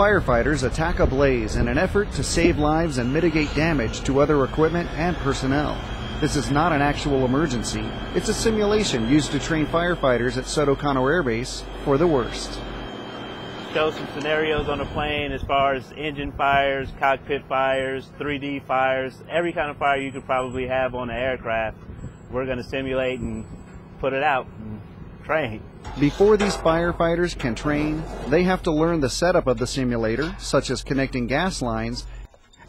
Firefighters attack a blaze in an effort to save lives and mitigate damage to other equipment and personnel. This is not an actual emergency. It's a simulation used to train firefighters at Soto Cano Air Base for the worst. Show some scenarios on a plane as far as engine fires, cockpit fires, 3D fires, every kind of fire you could probably have on an aircraft. We're going to simulate and put it out train. Before these firefighters can train, they have to learn the setup of the simulator, such as connecting gas lines,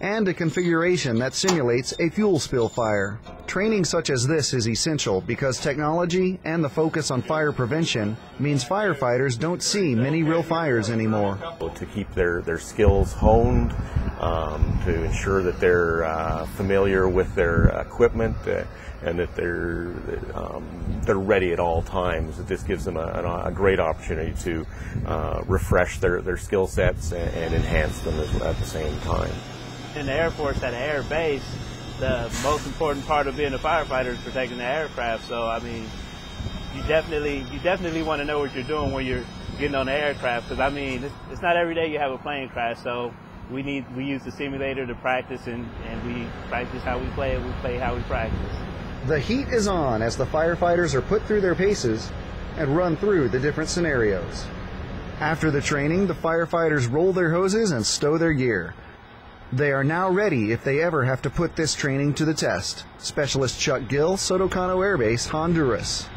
and a configuration that simulates a fuel spill fire. Training such as this is essential because technology and the focus on fire prevention means firefighters don't see many real fires anymore. To keep their, their skills honed, um, to ensure that they're uh, familiar with their equipment uh, and that they're um, they're ready at all times. This gives them a, a great opportunity to uh, refresh their, their skill sets and, and enhance them at the same time in the Air Force at an air base, the most important part of being a firefighter is protecting the aircraft. So I mean, you definitely you definitely want to know what you're doing when you're getting on the aircraft because I mean it's, it's, not every day you have a plane crash. So we need we use the simulator to practice and, and we practice how we play it. We play how we practice. The heat is on as the firefighters are put through their paces and run through the different scenarios. After the training, the firefighters roll their hoses and stow their gear. They are now ready if they ever have to put this training to the test. Specialist Chuck Gill, Soto Cano Air Base, Honduras.